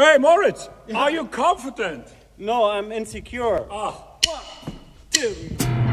Hey, Moritz, are you confident? No, I'm insecure. Ah, one, two.